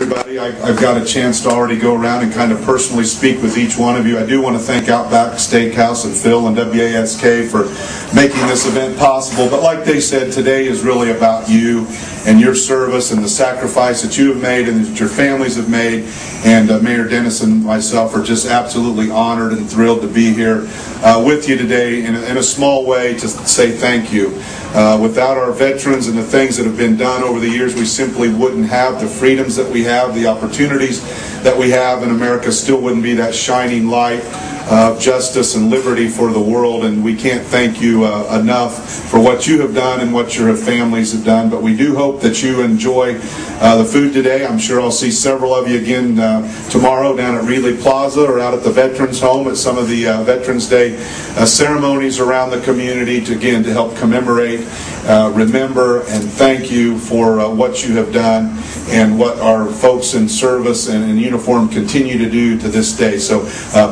everybody. I- I've got a chance to already go around and kind of personally speak with each one of you. I do want to thank Outback Steakhouse and Phil and WASK for making this event possible. But like they said, today is really about you and your service and the sacrifice that you have made and that your families have made. And uh, Mayor Dennis and myself are just absolutely honored and thrilled to be here uh, with you today in a, in a small way to say thank you. Uh, without our veterans and the things that have been done over the years, we simply wouldn't have the freedoms that we have, the opportunities that we have, and America still wouldn't be that shining light of justice and liberty for the world. And we can't thank you uh, enough for what you have done and what your families have done. But we do hope that you enjoy uh, the food today. I'm sure I'll see several of you again uh, tomorrow down at Riehle Plaza or out at the Veterans Home at some of the uh, Veterans Day uh, ceremonies around the community to again to help commemorate, uh, remember, and thank you for what you have done and what our folks in service and in uniform continue to do to this day. So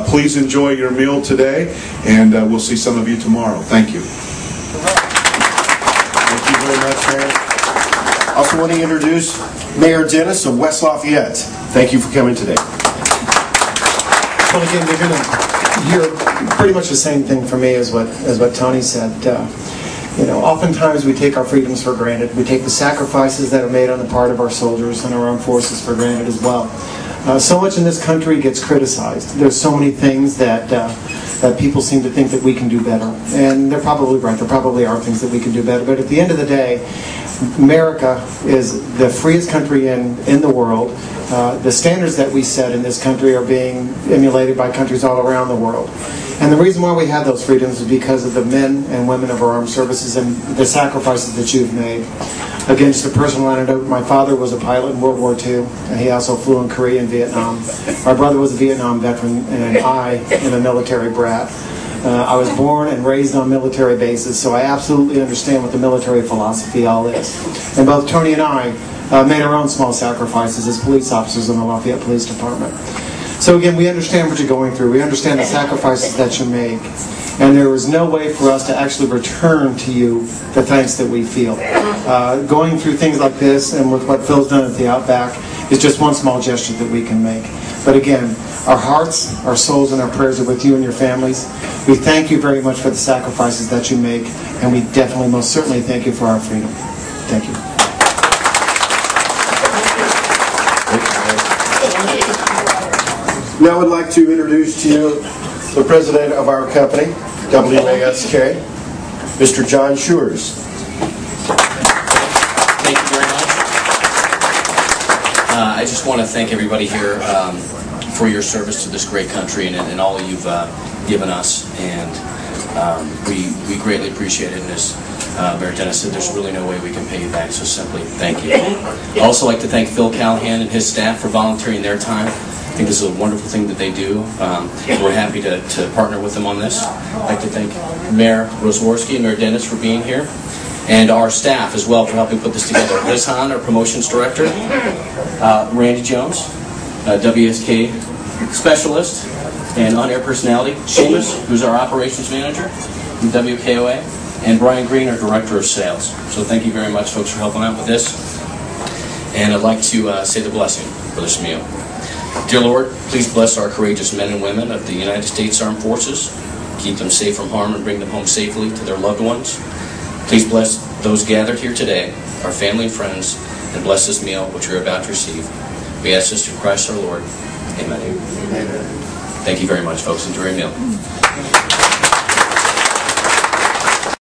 please enjoy your meal today, and uh, we'll see some of you tomorrow. Thank you. Thank you very much, Mayor. Also want to introduce Mayor Dennis of West Lafayette. Thank you for coming today. Well, again, you're going to hear pretty much the same thing from me as what as what Tony said. Uh, you know, oftentimes we take our freedoms for granted. We take the sacrifices that are made on the part of our soldiers and our armed forces for granted as well. Uh, so much in this country gets criticized. There's so many things that uh, that people seem to think that we can do better, and they're probably right. There probably are things that we can do better. But at the end of the day, America is the freest country in in the world. Uh, the standards that we set in this country are being emulated by countries all around the world. And the reason why we have those freedoms is because of the men and women of our armed services and the sacrifices that you've made. Again, just a personal anecdote, my father was a pilot in World War II, and he also flew in Korea and Vietnam. My brother was a Vietnam veteran, and I am a military brat. Uh, I was born and raised on military bases, so I absolutely understand what the military philosophy all is. And both Tony and I uh, made our own small sacrifices as police officers in the Lafayette Police Department. So again, we understand what you're going through. We understand the sacrifices that you make. And there is no way for us to actually return to you the thanks that we feel. Uh, going through things like this and with what Phil's done at the Outback is just one small gesture that we can make. But again, our hearts, our souls, and our prayers are with you and your families. We thank you very much for the sacrifices that you make, and we definitely, most certainly, thank you for our freedom. Thank you. Now I'd like to introduce to you the president of our company, WASK, Mr. John Schurz. Thank you very much. Uh, I just want to thank everybody here um, for your service to this great country and, and all you've uh, given us, and um, we, we greatly appreciate it. And as uh, Mayor Dennis said, there's really no way we can pay you back, so simply thank you. I'd also like to thank Phil Callahan and his staff for volunteering their time. I think this is a wonderful thing that they do. Um, we're happy to, to partner with them on this. I'd like to thank Mayor Roswarski and Mayor Dennis for being here and our staff as well for helping put this together. Liz Hahn, our promotions director, uh, Randy Jones, uh, WSK specialist and on-air personality, Seamus, who's our operations manager from WKOA, and Brian Green, our director of sales. So thank you very much, folks, for helping out with this. And I'd like to uh, say the blessing for this meal. Dear Lord, please bless our courageous men and women of the United States Armed Forces. Keep them safe from harm and bring them home safely to their loved ones. Please bless those gathered here today, our family and friends, and bless this meal which we are about to receive. We ask this through Christ our Lord. Amen. Thank you very much, folks. Enjoy your meal.